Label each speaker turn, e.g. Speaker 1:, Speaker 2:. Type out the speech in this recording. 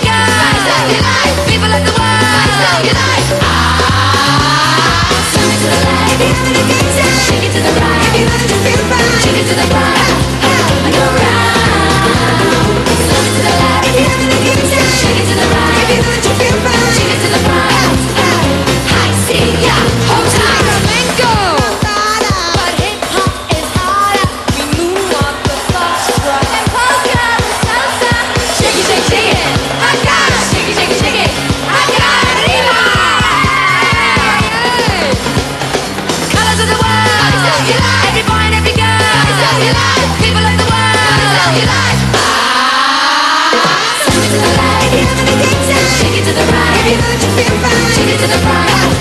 Speaker 1: guys, eyes, people like the Shake it to the right. If you feel fine, shake it to the right.